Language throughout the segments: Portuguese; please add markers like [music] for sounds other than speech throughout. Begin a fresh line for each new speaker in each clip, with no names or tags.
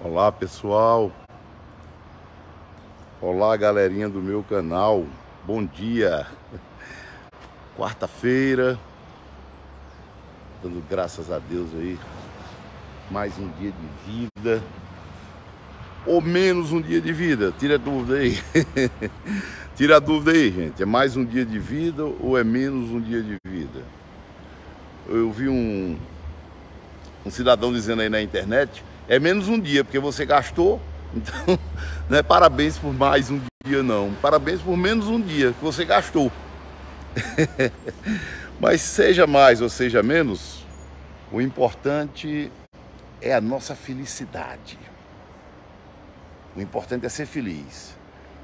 Olá pessoal, olá galerinha do meu canal, bom dia, [laughs] quarta-feira, dando graças a Deus aí, mais um dia de vida, ou menos um dia de vida, tira a dúvida aí, [laughs] tira a dúvida aí gente, é mais um dia de vida ou é menos um dia de vida? Eu vi um, um cidadão dizendo aí na internet é menos um dia, porque você gastou. Então, [laughs] não é parabéns por mais um dia, não. Parabéns por menos um dia que você gastou. [laughs] Mas seja mais ou seja menos, o importante é a nossa felicidade. O importante é ser feliz.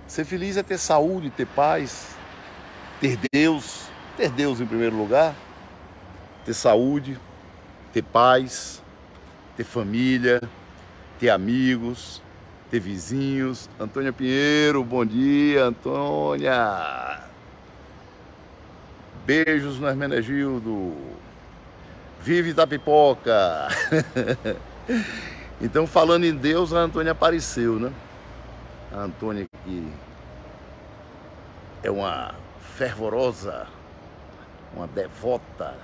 Ser feliz é ter saúde, ter paz, ter Deus, ter Deus em primeiro lugar, ter saúde, ter paz, ter família, ter amigos, ter vizinhos. Antônia Pinheiro, bom dia, Antônia. Beijos no Hermenegildo. Vive da pipoca. [laughs] então, falando em Deus, a Antônia apareceu, né? A Antônia que é uma fervorosa, uma devota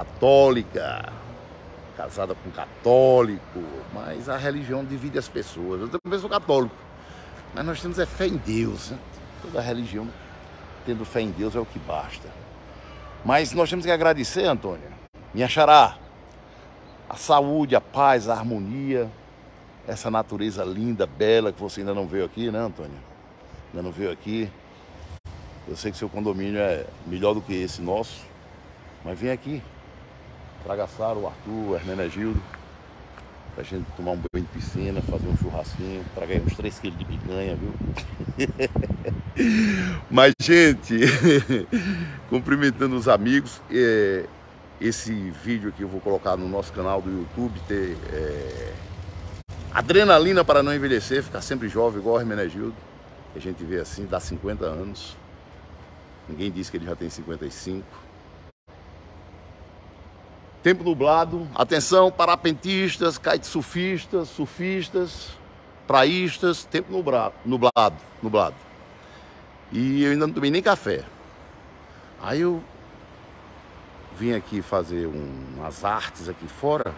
católica, casada com católico, mas a religião divide as pessoas. Eu também sou católico, mas nós temos é fé em Deus. Né? Toda religião, tendo fé em Deus, é o que basta. Mas nós temos que agradecer, Antônia, minha xará, a saúde, a paz, a harmonia, essa natureza linda, bela, que você ainda não veio aqui, né, Antônia? Ainda não veio aqui. Eu sei que seu condomínio é melhor do que esse nosso, mas vem aqui, Traga Sara, o Arthur, o Hermenegildo, pra gente tomar um banho de piscina, fazer um churrasquinho, aí uns 3 quilos de picanha, viu? [laughs] Mas, gente, [laughs] cumprimentando os amigos, é, esse vídeo aqui eu vou colocar no nosso canal do YouTube, ter é, adrenalina para não envelhecer, ficar sempre jovem, igual o Hermenegildo, a gente vê assim, dá 50 anos. Ninguém diz que ele já tem 55 Tempo nublado. Atenção, parapentistas, kitesurfistas, surfistas, praístas. Tempo nublado, nublado, nublado. E eu ainda não tomei nem café. Aí eu vim aqui fazer um, umas artes aqui fora.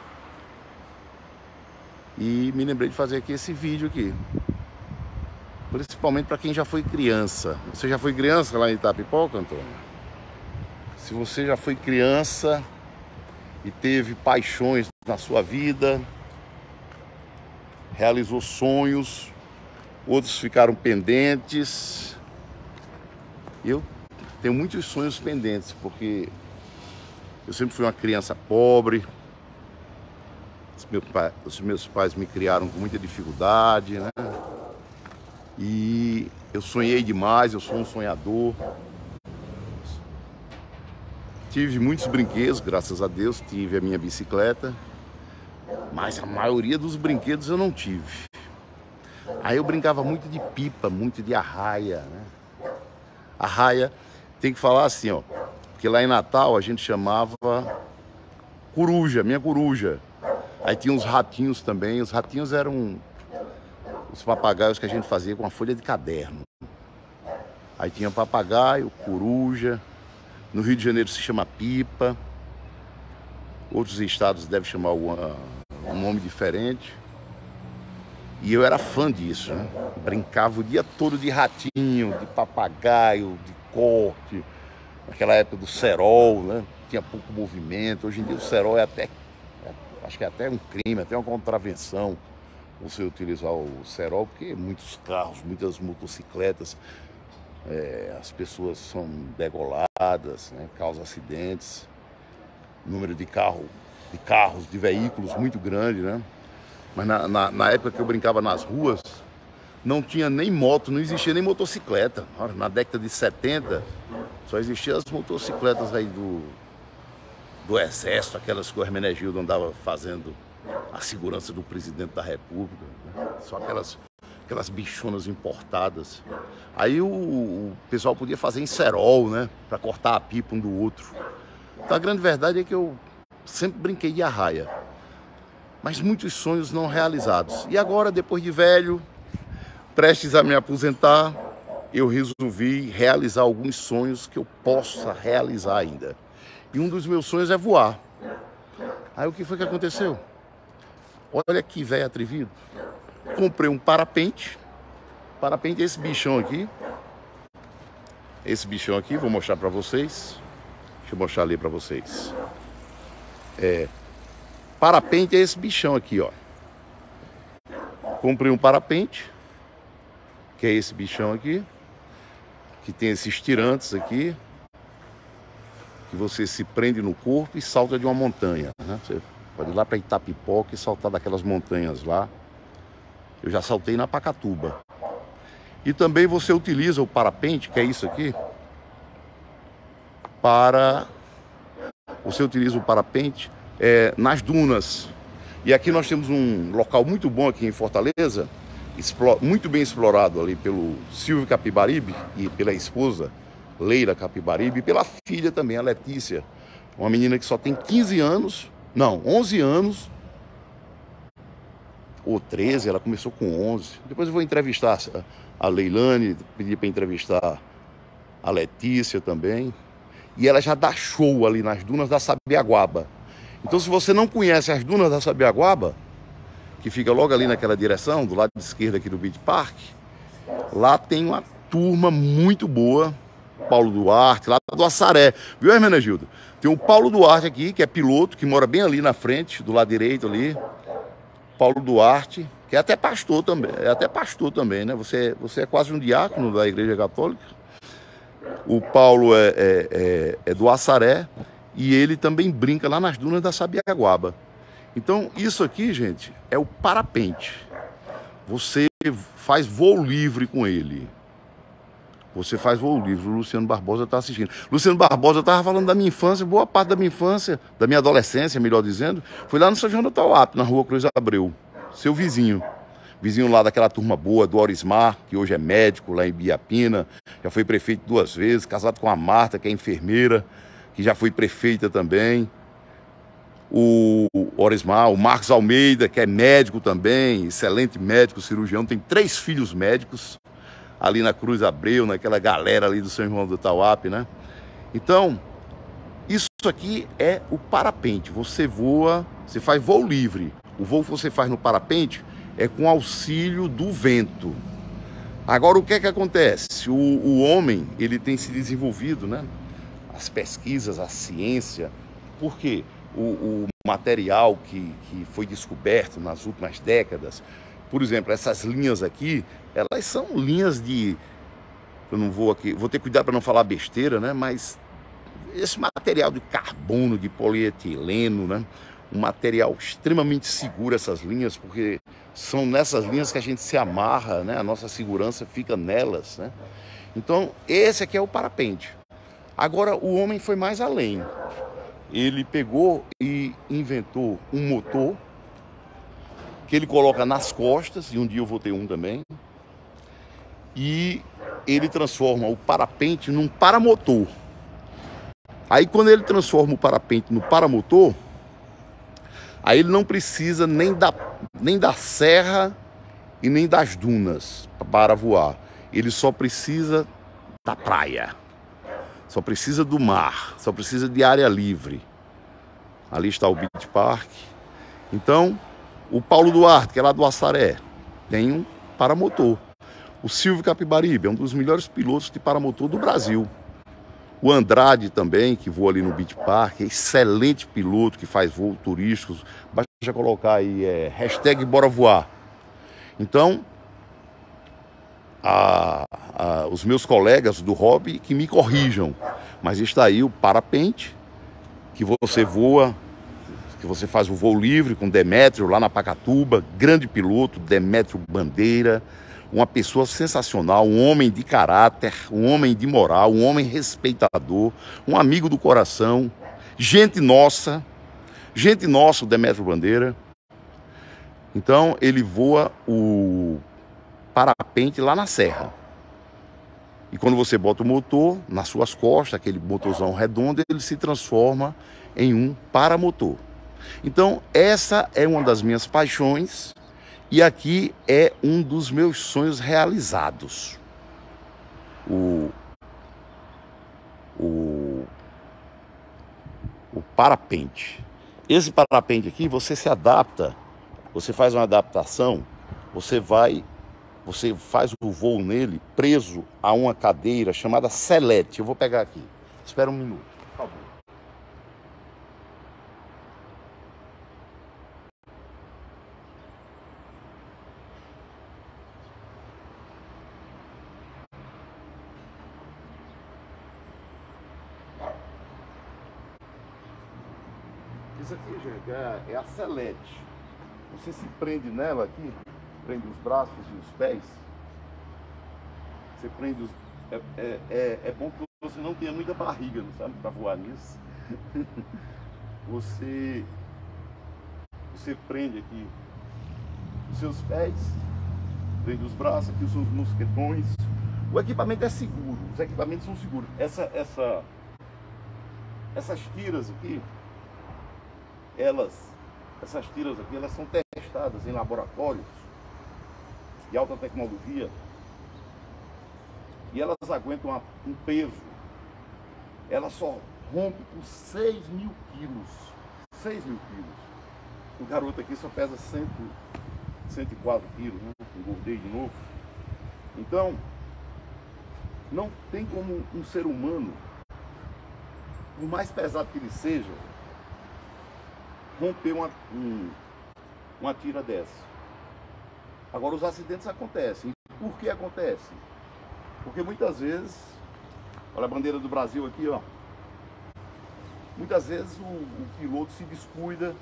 E me lembrei de fazer aqui esse vídeo aqui. Principalmente para quem já foi criança. Você já foi criança lá em Itapipoca, Antônio? Se você já foi criança, e teve paixões na sua vida, realizou sonhos, outros ficaram pendentes. Eu tenho muitos sonhos pendentes, porque eu sempre fui uma criança pobre, os meus, pais, me criaram com muita dificuldade, né? E eu sonhei demais, eu sou um sonhador. Tive muitos brinquedos, graças a Deus, tive a minha bicicleta, mas a maioria dos brinquedos eu não tive. Aí eu brincava muito de pipa, muito de arraia, né? Arraia, tem que falar assim, ó, porque lá em Natal a gente chamava coruja, minha coruja. Aí tinha uns ratinhos também, os ratinhos eram os papagaios que a gente fazia com a folha de caderno. Aí tinha papagaio, coruja, no Rio de Janeiro se chama pipa. Outros estados devem chamar uma, um nome diferente. E eu era fã disso, né? Brincava o dia todo de ratinho, de papagaio, de corte. Naquela época do cerol, né? Tinha pouco movimento. Hoje em dia o cerol é até, é, acho que é até um crime, até uma contravenção você utilizar o cerol, porque muitos carros, muitas motocicletas é, as pessoas são degoladas, né, causam acidentes, número de, carro, de carros, de veículos muito grande, né? Mas na, na, na, época que eu brincava nas ruas, não tinha nem moto, não existia nem motocicleta. Na década de 70, só existiam as motocicletas aí do, do exército, aquelas que o Hermenegildo andava fazendo a segurança do presidente da república. Né? Só aquelas aquelas bichonas importadas. Aí o, o pessoal podia fazer em cerol, né? Para cortar a pipa um do outro. Então a grande verdade é que eu sempre brinquei de arraia. mas muitos sonhos não realizados. E agora, depois de velho, prestes a me aposentar, eu resolvi realizar alguns sonhos que eu possa realizar ainda. E um dos meus sonhos é voar. Aí o que foi que aconteceu? Olha que velho atrevido. Comprei um parapente. Parapente é esse bichão aqui. Esse bichão aqui, vou mostrar para vocês. Deixa eu mostrar ali para vocês. É, parapente é esse bichão aqui, ó. Comprei um parapente, que é esse bichão aqui, que tem esses tirantes aqui, que você se prende no corpo e salta de uma montanha. Né? Você pode ir lá para Itapipoca e saltar daquelas montanhas lá. Eu já saltei na Pacatuba. E também você utiliza o parapente, que é isso aqui, para. Você utiliza o parapente é, nas dunas. E aqui nós temos um local muito bom aqui em Fortaleza, muito bem explorado ali pelo Silvio Capibaribe e pela esposa Leila Capibaribe, e pela filha também, a Letícia, uma menina que só tem 15 anos, não, 11 anos, ou 13, ela começou com 11. Depois eu vou entrevistar a Leilane, pedir para entrevistar a Letícia também. E ela já dá show ali nas dunas da Sabiaguaba. Então, se você não conhece as dunas da Sabiaguaba, que fica logo ali naquela direção, do lado esquerdo aqui do Beach Park, lá tem uma turma muito boa Paulo Duarte, lá do Assaré. Viu, Hermenegildo? Tem o Paulo Duarte aqui, que é piloto, que mora bem ali na frente, do lado direito ali. Paulo Duarte, que é até pastor também, é até pastor também, né? Você, você é quase um diácono da Igreja Católica. O Paulo é, é, é, é do Assaré e ele também brinca lá nas dunas da Sabiaguaba. Então, isso aqui, gente, é o parapente. Você faz voo livre com ele. Você faz voo livre. O Luciano Barbosa está assistindo. Luciano Barbosa estava falando da minha infância, boa parte da minha infância, da minha adolescência, melhor dizendo, foi lá no São João do Tauap, na rua Cruz Abreu. Seu vizinho. Vizinho lá daquela turma boa, do Orismar, que hoje é médico lá em Biapina, já foi prefeito duas vezes, casado com a Marta, que é enfermeira, que já foi prefeita também. O Orismar, o Marcos Almeida, que é médico também, excelente médico, cirurgião, tem três filhos médicos ali na Cruz Abreu, naquela galera ali do São João do Tauap, né? Então, isso aqui é o parapente. Você voa, você faz voo livre. O voo que você faz no parapente é com auxílio do vento. Agora, o que é que acontece? O, o homem, ele tem se desenvolvido, né? As pesquisas, a ciência. Por quê? O, o material que, que foi descoberto nas últimas décadas, por exemplo, essas linhas aqui, elas são linhas de. Eu não vou aqui, vou ter cuidado para não falar besteira, né? Mas esse material de carbono, de polietileno, né? Um material extremamente seguro essas linhas, porque são nessas linhas que a gente se amarra, né? A nossa segurança fica nelas, né? Então, esse aqui é o parapente. Agora, o homem foi mais além. Ele pegou e inventou um motor que ele coloca nas costas, e um dia eu vou ter um também, e ele transforma o parapente num paramotor. Aí quando ele transforma o parapente no paramotor, aí ele não precisa nem da, nem da serra e nem das dunas para voar. Ele só precisa da praia. Só precisa do mar, só precisa de área livre. Ali está o Beach Park. Então, o Paulo Duarte, que é lá do Assaré, tem um paramotor. O Silvio Capibaribe é um dos melhores pilotos de paramotor do Brasil. O Andrade também, que voa ali no Beach Park, é excelente piloto que faz voos turísticos. Basta colocar aí é, hashtag Bora Voar. Então, a, a, os meus colegas do hobby que me corrijam. Mas está aí o parapente, que você voa que você faz o voo livre com Demétrio lá na Pacatuba, grande piloto, Demétrio Bandeira, uma pessoa sensacional, um homem de caráter, um homem de moral, um homem respeitador, um amigo do coração, gente nossa, gente nossa, o Demétrio Bandeira. Então ele voa o parapente lá na serra. E quando você bota o motor nas suas costas, aquele motorzão redondo, ele se transforma em um paramotor. Então, essa é uma das minhas paixões e aqui é um dos meus sonhos realizados. O, o, o parapente. Esse parapente aqui, você se adapta, você faz uma adaptação, você vai, você faz o voo nele preso a uma cadeira chamada selete. Eu vou pegar aqui. Espera um minuto, por favor. Isso aqui, gente, é, é a selete. Você se prende nela aqui, prende os braços e os pés. Você prende os. É, é, é, é bom que você não tenha muita barriga, não sabe, para voar nisso. [laughs] você. Você prende aqui os seus pés, prende os braços, aqui os mosquetões. O equipamento é seguro, os equipamentos são seguros. Essa, essa, essas tiras aqui, elas, essas tiras aqui, elas são testadas em laboratórios de alta tecnologia e elas aguentam um peso. Ela só rompe por 6 mil quilos. 6 mil quilos. O garoto aqui só pesa 100, 104 quilos, né? Engordei de novo. Então, não tem como um ser humano, por mais pesado que ele seja, romper uma, um, uma tira dessa. Agora, os acidentes acontecem. Por que acontecem? Porque muitas vezes, olha a bandeira do Brasil aqui, ó. Muitas vezes o, o piloto se descuida,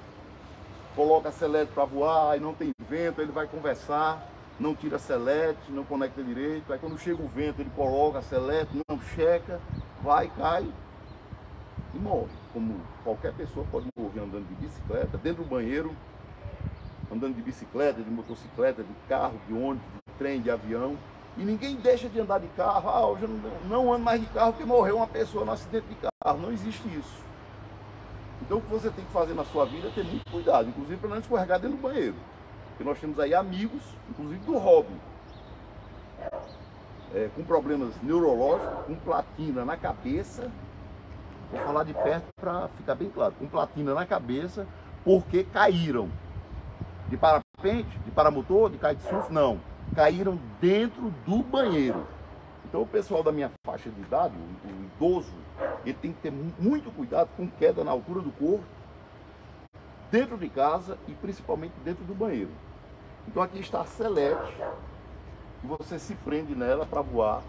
coloca a selete para voar, e não tem vento, ele vai conversar, não tira a selete, não conecta direito. Aí quando chega o vento, ele coloca a selete, não checa, vai, cai e morre. Como qualquer pessoa pode morrer andando de bicicleta, dentro do banheiro, andando de bicicleta, de motocicleta, de carro, de ônibus, de trem, de avião. E ninguém deixa de andar de carro. Ah, hoje eu não, ando mais de carro porque morreu uma pessoa no acidente de carro. Não existe isso. Então o que você tem que fazer na sua vida é ter muito cuidado, inclusive para não escorregar dentro do banheiro. Porque nós temos aí amigos, inclusive do Robin, é, com problemas neurológicos, com platina na cabeça, Vou falar de perto para ficar bem claro. Com platina na cabeça, porque caíram. De parapente, de paramotor, de kitesurf, não. Caíram dentro do banheiro. Então o pessoal da minha faixa de idade, o, idoso, ele tem que ter muito cuidado com queda na altura do corpo, dentro de casa e principalmente dentro do banheiro. Então aqui está a selete, e você se prende nela para voar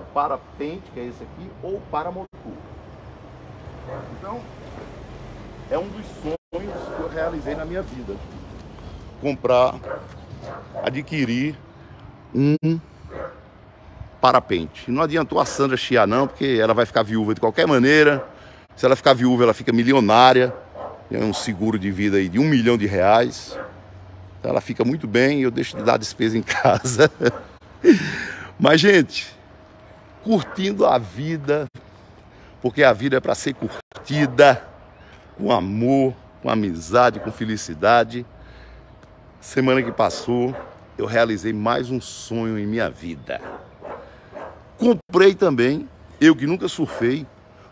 o parapente, que é esse aqui, ou o paramotor. Então, é um dos sonhos que eu realizei na minha vida. Comprar, adquirir um parapente. Não adiantou a Sandra chiar não, porque ela vai ficar viúva de qualquer maneira. Se ela ficar viúva, ela fica milionária. Tem um seguro de vida aí de um milhão de reais. Então ela fica muito bem e eu deixo de dar despesa em [laughs] casa. Mas, gente, curtindo a vida, porque a vida é para ser curtida com amor, com amizade, com felicidade. Semana que passou, eu realizei mais um sonho em minha vida. Comprei também, eu que nunca surfei,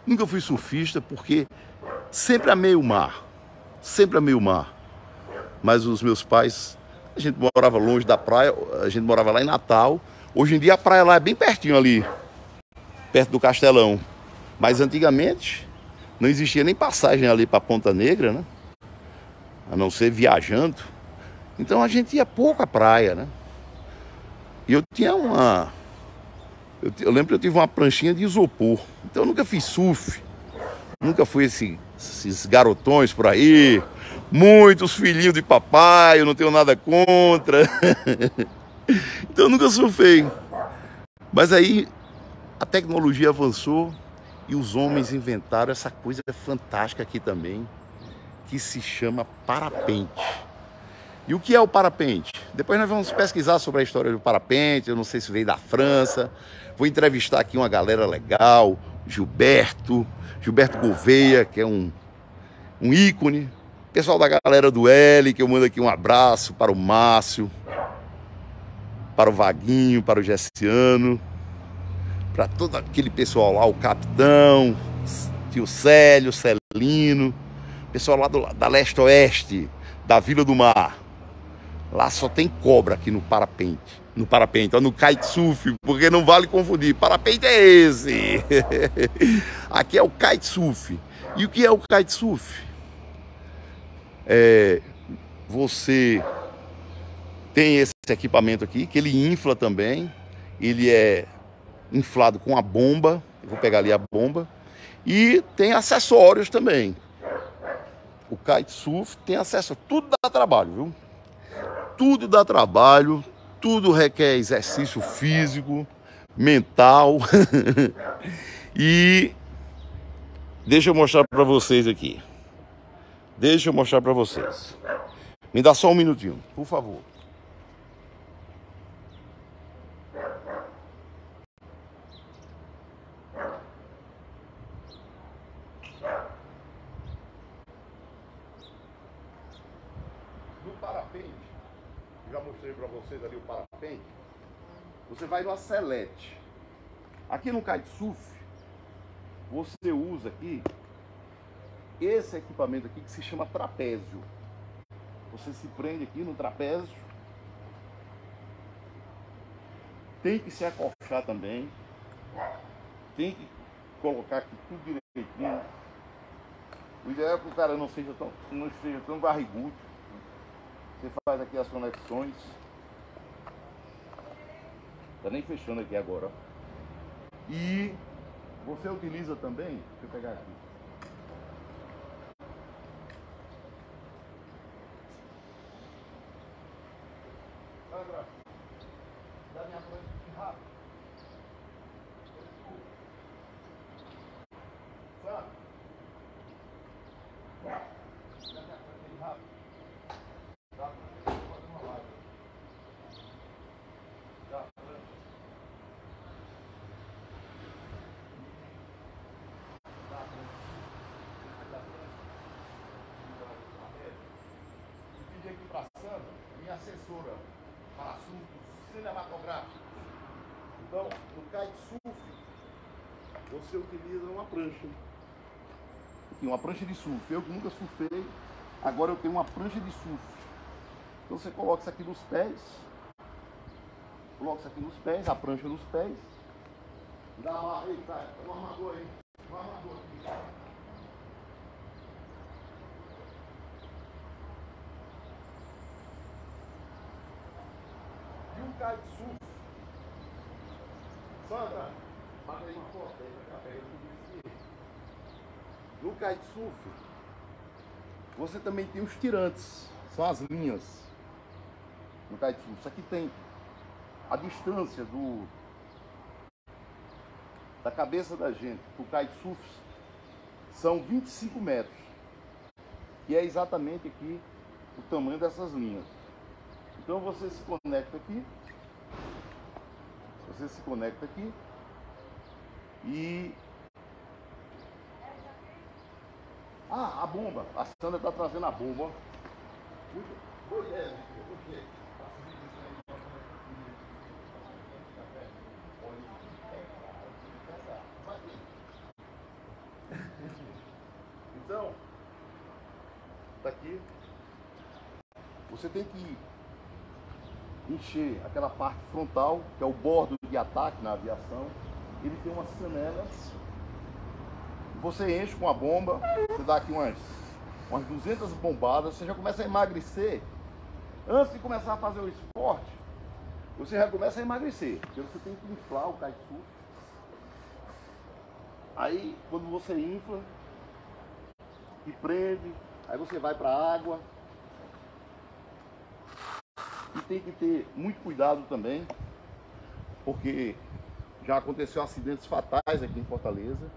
nunca fui surfista, porque sempre amei o mar, sempre amei o mar. Mas os meus pais, a gente morava longe da praia, a gente morava lá em Natal. Hoje em dia a praia lá é bem pertinho ali, perto do Castelão. Mas antigamente não existia nem passagem ali para Ponta Negra, né? A não ser viajando. Então a gente ia pouco à praia, né? E eu tinha uma. Eu, eu lembro que eu tive uma pranchinha de isopor. Então eu nunca fiz surf. Nunca fui esse, esses garotões por aí. Muitos filhinhos de papai, eu não tenho nada contra. [laughs] então eu nunca surfei. Mas aí a tecnologia avançou e os homens inventaram essa coisa fantástica aqui também, que se chama parapente. E o que é o parapente? Depois nós vamos pesquisar sobre a história do parapente, eu não sei se veio da França. Vou entrevistar aqui uma galera legal, Gilberto, Gilberto Gouveia, que é um, um ícone Pessoal da galera do L, que eu mando aqui um abraço para o Márcio, para o Vaguinho, para o Gessiano, para todo aquele pessoal lá, o Capitão, tio Célio, Celino, pessoal lá do, da Leste Oeste, da Vila do Mar. Lá só tem cobra aqui no parapente. No parapente, ó, no kitesurf, porque não vale confundir. Parapente é esse. [laughs] aqui é o kitesurf. E o que é o kitesurf? É, você tem esse equipamento aqui, que ele infla também. Ele é inflado com a bomba. Eu vou pegar ali a bomba. E tem acessórios também. O kitesurf tem acesso, tudo dá trabalho, viu? Tudo dá trabalho, tudo requer exercício físico, mental. [laughs] e deixa eu mostrar para vocês aqui. Deixa eu mostrar para vocês. Me dá só um minutinho, por favor. Vocês ali o parapente, você vai no Acelete. Aqui no kitesurf, você usa aqui esse equipamento aqui que se chama trapézio. Você se prende aqui no trapézio. Tem que se acochar também. Tem que colocar aqui tudo direitinho. O ideal é que o cara não seja tão, não seja tão barrigudo. Você faz aqui as conexões. Tá nem fechando aqui agora. E você utiliza também, deixa eu pegar aqui. Assessora para assuntos cinematográficos. Então, no kitesurf, você utiliza uma prancha. Uma prancha de surf. Eu que nunca surfei, agora eu tenho uma prancha de surf. Então você coloca isso aqui nos pés, coloca isso aqui nos pés, a prancha nos pés, dá uma, eita, um armador aí, um armador aqui. Kitesurf. Sandra, bata aí uma aí, No kitesurf, você também tem os tirantes, são as linhas no kitesurf. Isso aqui tem a distância do da cabeça da gente para o kitesurf são 25 metros. E é exatamente aqui o tamanho dessas linhas. Então você se conecta aqui você se conecta aqui e. Ah, a bomba. A Sandra está trazendo a bomba. Então, tá aqui. Você tem que encher aquela parte frontal, que é o bordo de ataque na aviação. Ele tem umas canelas. Você enche com a bomba, você dá aqui umas, umas 200 bombadas, você já começa a emagrecer. Antes de começar a fazer o esporte, você já começa a emagrecer. Porque você tem que inflar o kitesurf. Aí, quando você infla e prende, aí você vai para a água, e tem que ter muito cuidado também, porque já aconteceu acidentes fatais aqui em Fortaleza.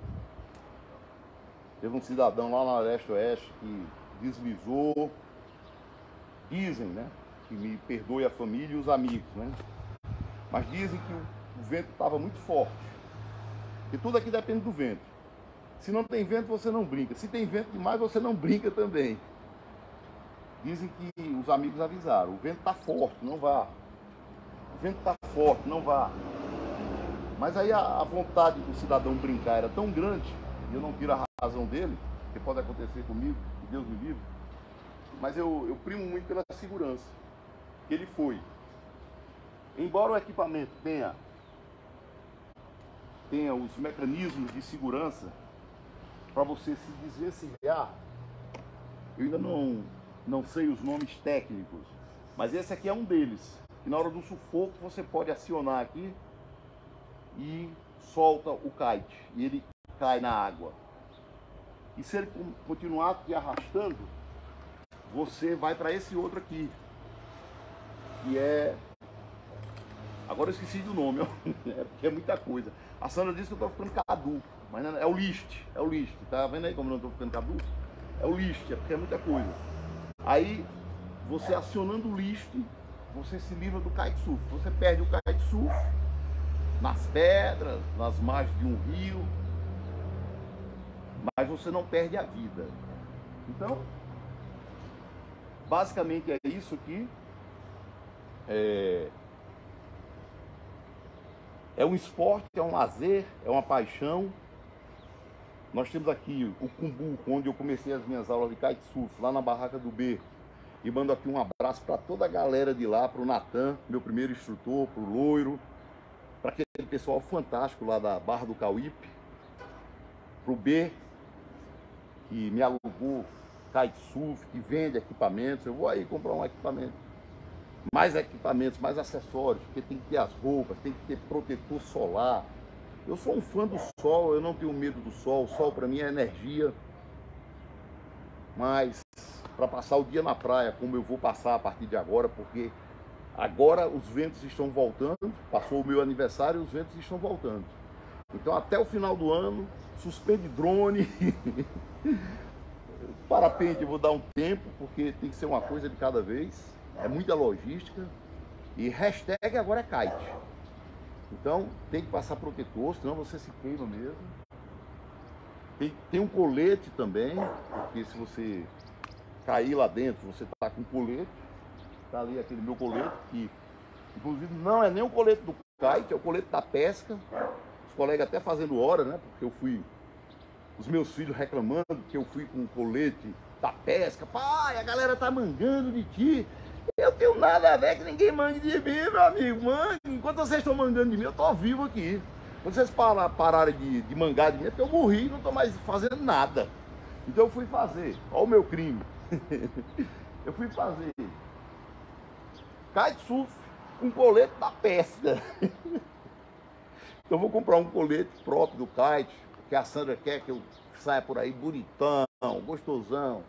Teve um cidadão lá na Leste Oeste que deslizou. Dizem, né? Que me perdoe a família e os amigos, né? Mas dizem que o, vento estava muito forte. E tudo aqui depende do vento. Se não tem vento, você não brinca. Se tem vento demais, você não brinca também. dizem que os amigos avisaram, o vento está forte, não vá. O vento está forte, não vá. Mas aí a, a, vontade do cidadão brincar era tão grande, e eu não tiro a razão dele, que pode acontecer comigo, que Deus me livre, mas eu, eu primo muito pela segurança que ele foi. Embora o equipamento tenha, tenha os mecanismos de segurança para você se desvencilhar, eu ainda não, não sei os nomes técnicos, mas esse aqui é um deles. Que na hora do sufoco você pode acionar aqui e solta o kite e ele cai na água. E se ele continuar te arrastando, você vai para esse outro aqui, que é. Agora eu esqueci do nome, [laughs] é porque é muita coisa. A Sandra disse que eu estou ficando caduco, mas é, é o list, é o list. Tá vendo aí como eu não estou ficando caduco? É o list, é porque é muita coisa. Aí, você acionando o list, você se livra do kitesurf. Você perde o kitesurf nas pedras, nas margens de um rio, mas você não perde a vida. Então, basicamente é isso aqui. É, é um esporte, é um lazer, é uma paixão. Nós temos aqui o Cumbu, onde eu comecei as minhas aulas de kitesurf, lá na barraca do B. E mando aqui um abraço para toda a galera de lá, para o Natan, meu primeiro instrutor, para o Loiro, para aquele pessoal fantástico lá da Barra do Cauípe, para o B, que me alugou kitesurf, que vende equipamentos. Eu vou aí comprar um equipamento. Mais equipamentos, mais acessórios, porque tem que ter as roupas, tem que ter protetor solar. Eu sou um fã do sol, eu não tenho medo do sol. O sol para mim é energia. Mas para passar o dia na praia, como eu vou passar a partir de agora, porque agora os ventos estão voltando. Passou o meu aniversário e os ventos estão voltando. Então até o final do ano, suspende drone. [laughs] Parapente eu vou dar um tempo, porque tem que ser uma coisa de cada vez. É muita logística. E hashtag agora é kite. Então tem que passar protetor, senão você se queima mesmo. Tem, tem um colete também, porque se você cair lá dentro, você tá com colete. Tá ali aquele meu colete, que inclusive não é nem o colete do kite, é o colete da pesca. Os colegas até fazendo hora, né? Porque eu fui os meus filhos reclamando que eu fui com um colete da pesca. Pai, a galera tá mangando de ti. Eu tenho nada a ver que ninguém mangue de mim, meu amigo. Mangue. Enquanto vocês estão mangando de mim, eu tô vivo aqui. Quando vocês parar, pararem de, de mangar de mim, é porque eu morri não tô mais fazendo nada. Então eu fui fazer. Olha o meu crime. [laughs] eu fui fazer kitesurf com colete da pesca. [laughs] então vou comprar um colete próprio do kite que a Sandra quer que eu saia por aí bonitão, gostosão.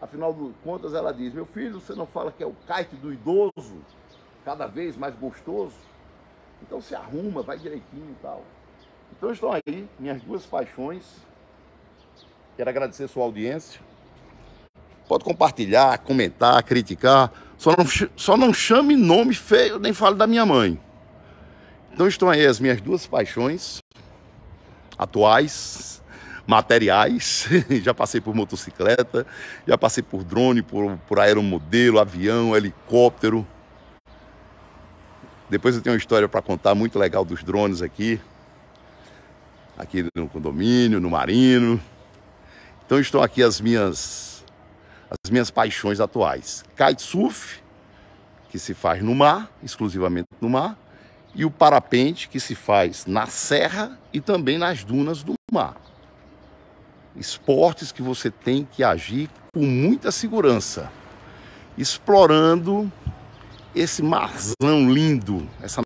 Afinal de contas, ela diz: Meu filho, você não fala que é o kite do idoso, cada vez mais gostoso? Então se arruma, vai direitinho e tal. Então estão aí minhas duas paixões. Quero agradecer sua audiência. Pode compartilhar, comentar, criticar. Só não, só não chame nome feio, nem fale da minha mãe. Então estão aí as minhas duas paixões atuais, materiais. [laughs] já passei por motocicleta, já passei por drone, por, por aeromodelo, avião, helicóptero. Depois eu tenho uma história para contar muito legal dos drones aqui. Aqui no condomínio, no marino. Então estão aqui as minhas as minhas paixões atuais. Kitesurf, que se faz no mar, exclusivamente no mar, e o parapente que se faz na serra e também nas dunas do mar. Esportes que você tem que agir com muita segurança, explorando esse marzão lindo, essa